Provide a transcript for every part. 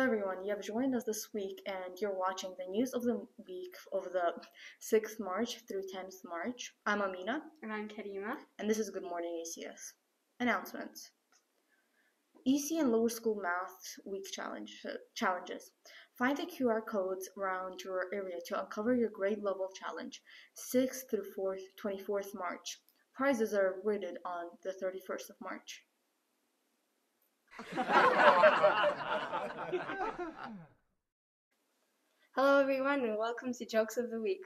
Hello everyone, you have joined us this week and you're watching the news of the week of the 6th March through 10th March. I'm Amina. And I'm Karima. And this is Good Morning ACS. Announcements. EC and Lower School Math Week challenge, uh, challenges. Find the QR codes around your area to uncover your grade level challenge 6th through 4th, 24th March. Prizes are awarded on the 31st of March. Hello, everyone, and welcome to Jokes of the Week.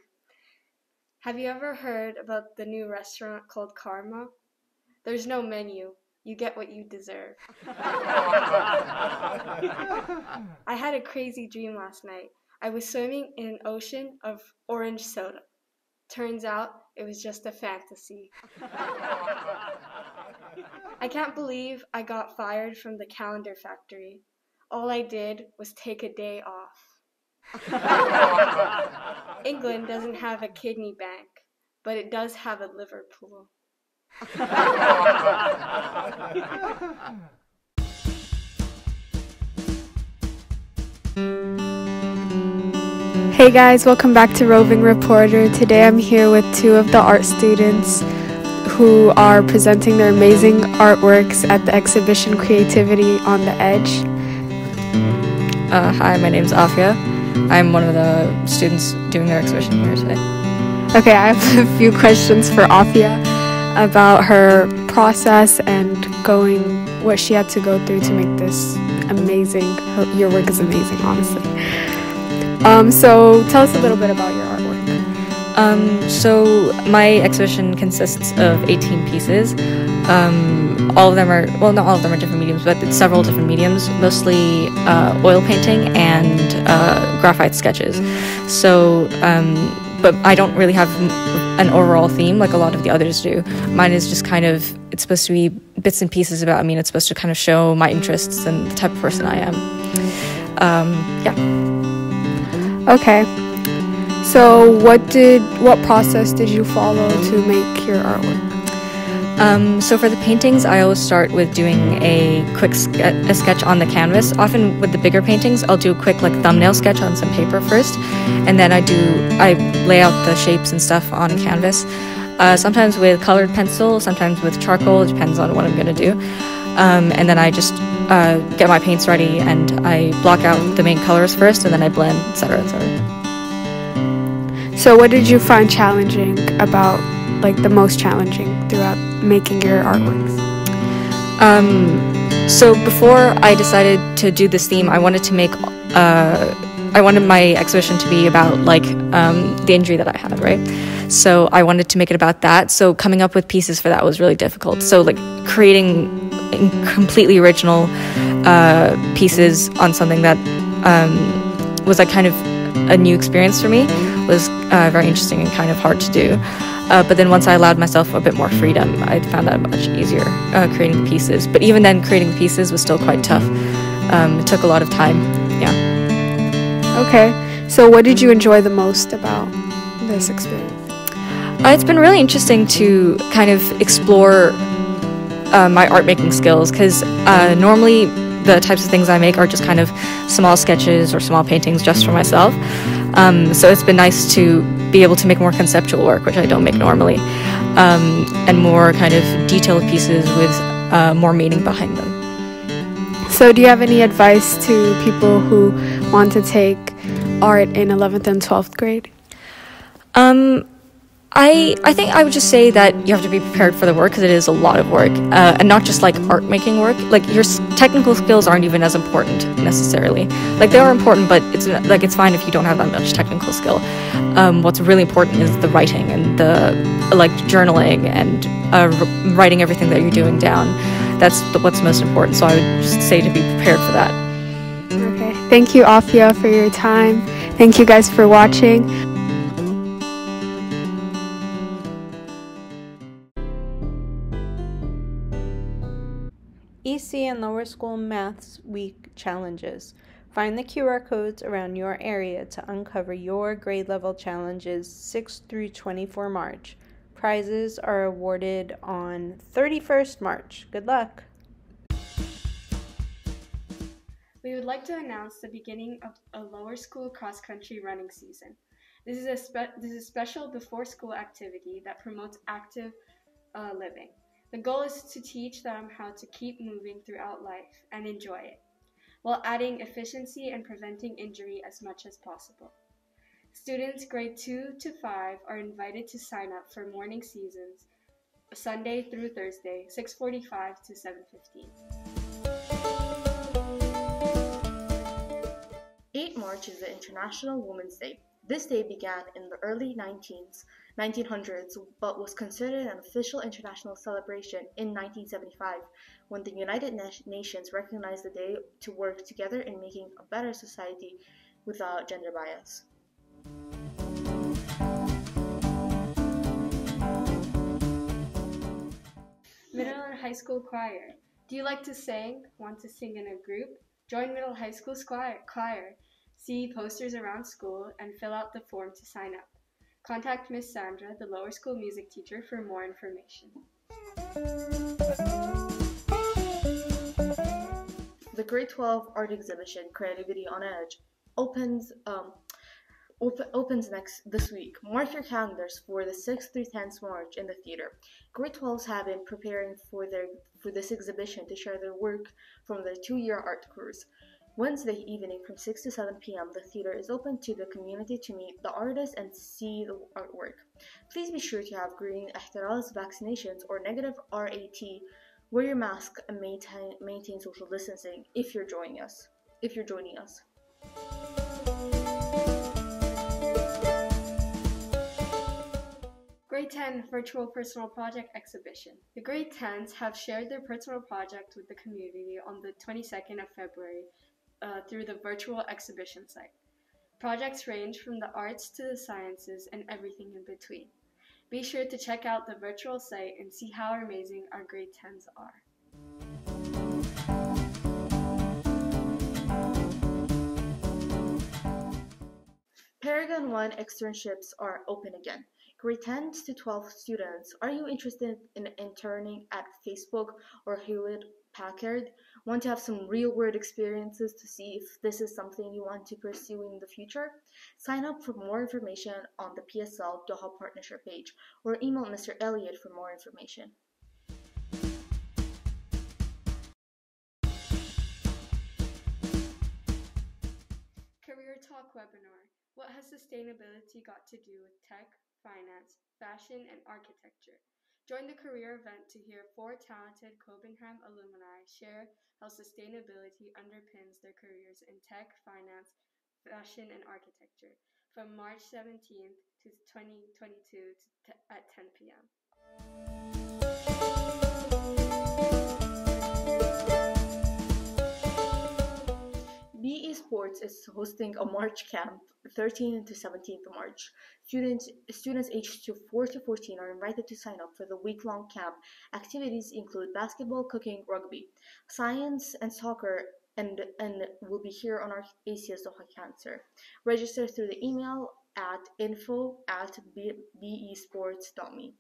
Have you ever heard about the new restaurant called Karma? There's no menu. You get what you deserve. I had a crazy dream last night. I was swimming in an ocean of orange soda. Turns out it was just a fantasy. I can't believe I got fired from the calendar factory. All I did was take a day off. England doesn't have a kidney bank, but it does have a liver Liverpool. Hey guys, welcome back to Roving Reporter. Today I'm here with two of the art students who are presenting their amazing artworks at the exhibition Creativity on the Edge. Uh, hi, my name is Afia. I'm one of the students doing their exhibition here today. Okay, I have a few questions for Afia about her process and going what she had to go through to make this amazing. Her, your work is amazing, honestly. Um, so tell us a little bit about your artwork. Um, so my exhibition consists of 18 pieces. Um, all of them are well, not all of them are different mediums, but it's several different mediums, mostly uh, oil painting and uh, graphite sketches. So, um, but I don't really have an overall theme like a lot of the others do. Mine is just kind of it's supposed to be bits and pieces about. I mean, it's supposed to kind of show my interests and the type of person I am. Um, yeah. Okay. So, what did what process did you follow to make your artwork? Um, so for the paintings, I always start with doing a quick ske- a sketch on the canvas. Often with the bigger paintings, I'll do a quick like thumbnail sketch on some paper first, and then I do I lay out the shapes and stuff on canvas. Uh, sometimes with colored pencil, sometimes with charcoal. It depends on what I'm gonna do. Um, and then I just uh, get my paints ready and I block out the main colors first, and then I blend, etc., etc. So, what did you find challenging about, like, the most challenging throughout making your artworks? Um, so before I decided to do this theme, I wanted to make, uh, I wanted my exhibition to be about like um, the injury that I had, right? So I wanted to make it about that. So coming up with pieces for that was really difficult. So like creating completely original uh, pieces on something that um, was like kind of a new experience for me was uh, very interesting and kind of hard to do. Uh, but then once I allowed myself a bit more freedom, I found that much easier uh, creating the pieces. But even then, creating the pieces was still quite tough. Um, it took a lot of time. Yeah. Okay. So, what did you enjoy the most about this experience? Uh, it's been really interesting to kind of explore uh, my art making skills because uh, normally the types of things I make are just kind of small sketches or small paintings just for myself. Um, so it's been nice to be able to make more conceptual work, which I don't make normally, um, and more kind of detailed pieces with uh, more meaning behind them. So, do you have any advice to people who want to take art in 11th and 12th grade? Um, I, I think I would just say that you have to be prepared for the work because it is a lot of work, uh, and not just like art making work. Like your technical skills aren't even as important necessarily. Like they are important, but it's like it's fine if you don't have that much technical skill. Um, what's really important is the writing and the like journaling and uh, writing everything that you're doing down. That's what's most important. So I would just say to be prepared for that. Okay. Thank you, Afia, for your time. Thank you guys for watching. And Lower School Maths Week challenges. Find the QR codes around your area to uncover your grade level challenges 6 through 24 March. Prizes are awarded on 31st March. Good luck! we would like to announce the beginning of a lower school cross country running season. This is a, spe- this is a special before school activity that promotes active uh, living. The goal is to teach them how to keep moving throughout life and enjoy it, while adding efficiency and preventing injury as much as possible. Students grade 2 to 5 are invited to sign up for morning seasons Sunday through Thursday, 6:45 to 7:15. 8 March is the International Women's Day. This day began in the early 19th, 1900s but was considered an official international celebration in 1975 when the United Nations recognized the day to work together in making a better society without gender bias. Middle and high school choir. Do you like to sing? Want to sing in a group? Join middle high school choir. choir. See posters around school and fill out the form to sign up. Contact Miss Sandra, the lower school music teacher, for more information. The grade 12 art exhibition, Creativity on Edge, opens um, op- opens next this week. Mark your calendars for the 6th through 10th March in the theater. Grade 12s have been preparing for their for this exhibition to share their work from their two-year art course. Wednesday evening from 6 to 7 p.m., the theater is open to the community to meet the artists and see the artwork. Please be sure to have green Ehteraz vaccinations or negative RAT. Wear your mask and maintain, maintain social distancing if you're joining us. If you're joining us. Grade 10 Virtual Personal Project Exhibition. The grade 10s have shared their personal project with the community on the 22nd of February uh, through the virtual exhibition site. Projects range from the arts to the sciences and everything in between. Be sure to check out the virtual site and see how amazing our grade 10s are. Paragon 1 externships are open again. Grade 10 to 12 students, are you interested in interning at Facebook or Hewlett Packard? Want to have some real world experiences to see if this is something you want to pursue in the future? Sign up for more information on the PSL Doha Partnership page or email Mr. Elliott for more information. Career Talk webinar. What has sustainability got to do with tech, finance, fashion, and architecture? Join the career event to hear four talented Copenhagen alumni share how sustainability underpins their careers in tech, finance, fashion, and architecture from March 17th to 2022 to t- at 10 p.m. BE Sports is hosting a March camp 13th to 17th March. Students students aged to 4 to 14 are invited to sign up for the week-long camp. Activities include basketball, cooking, rugby, science, and soccer and and will be here on our ACS Doha Cancer. Register through the email at info at besports.me.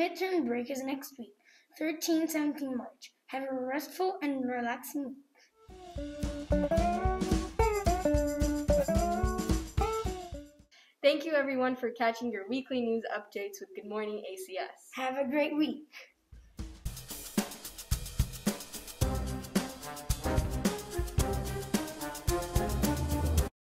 Midterm break is next week, 13 17 March. Have a restful and relaxing week. Thank you everyone for catching your weekly news updates with Good Morning ACS. Have a great week.